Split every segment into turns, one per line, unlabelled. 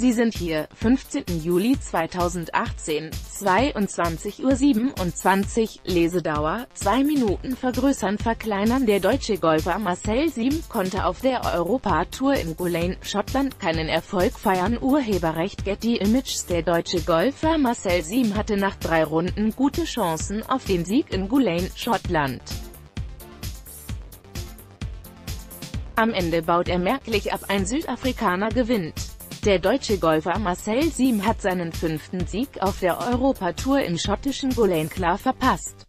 Sie sind hier, 15. Juli 2018, 22.27 Uhr, Lesedauer, 2 Minuten vergrößern verkleinern Der deutsche Golfer Marcel Siem konnte auf der Europatour in Gullane, Schottland keinen Erfolg feiern Urheberrecht Getty Images Der deutsche Golfer Marcel Siem hatte nach drei Runden gute Chancen auf den Sieg in Gullane, Schottland. Am Ende baut er merklich ab, ein Südafrikaner gewinnt. Der deutsche Golfer Marcel Siem hat seinen fünften Sieg auf der Europatour im schottischen Gullane klar verpasst.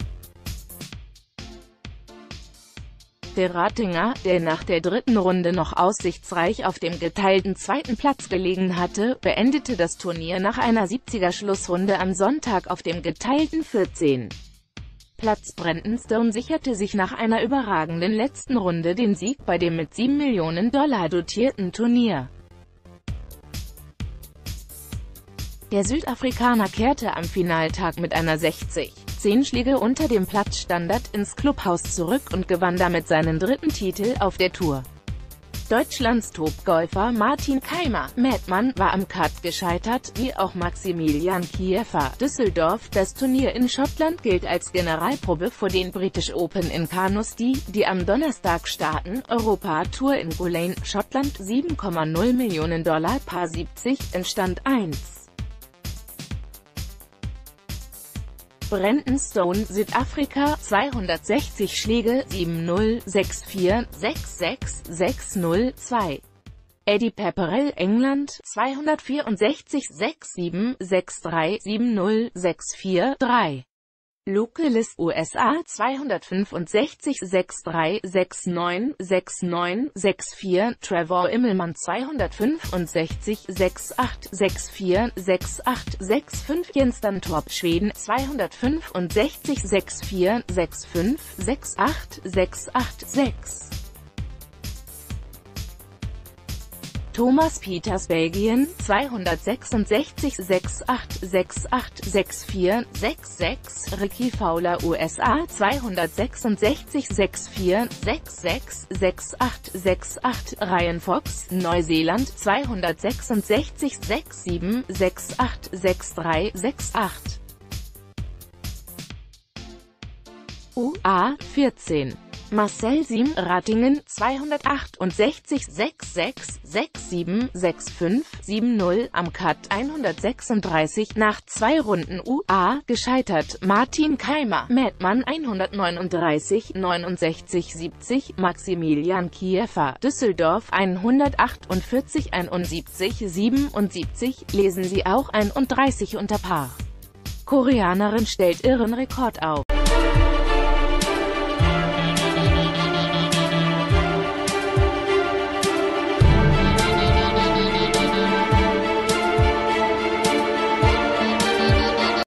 Der Ratinger, der nach der dritten Runde noch aussichtsreich auf dem geteilten zweiten Platz gelegen hatte, beendete das Turnier nach einer 70er Schlussrunde am Sonntag auf dem geteilten 14. Platz Brandon Stone sicherte sich nach einer überragenden letzten Runde den Sieg bei dem mit 7 Millionen Dollar dotierten Turnier. Der Südafrikaner kehrte am Finaltag mit einer 60 10 Schläge unter dem Platzstandard ins Clubhaus zurück und gewann damit seinen dritten Titel auf der Tour. Deutschlands Topgolfer Martin Keimer, Madman, war am Cut gescheitert, wie auch Maximilian Kiefer, Düsseldorf. Das Turnier in Schottland gilt als Generalprobe vor den British Open in Carnoustie, die am Donnerstag starten. Europa-Tour in Gullane, Schottland 7,0 Millionen Dollar Paar 70, Entstand 1. Brandon Stone, Südafrika, 260 Schläge, 7-0, 6-4, 6-6, 6-0, 2. Eddie Pepperell, England, 264, 6-7, 6-3, 7-0, 6-4, 3. Luke List USA 265 63 69 69 64 Trevor Immelmann 265 68 64 68 65 Jens Dantorp Schweden 265 64 65 68 68 6 Thomas Peters Belgien 266 68 68 64 66 Ricky Fowler USA 266 64 66 68 68 Ryan Fox Neuseeland 266 67 68 63 68 UA 14 Marcel Siem, Ratingen, 268 66 67 65 70 am Cut 136 nach zwei Runden UA, gescheitert, Martin Keimer, Madman 139 69 70, Maximilian Kiefer, Düsseldorf 148 71 77, lesen Sie auch 31 unter Paar. Koreanerin stellt irren Rekord auf.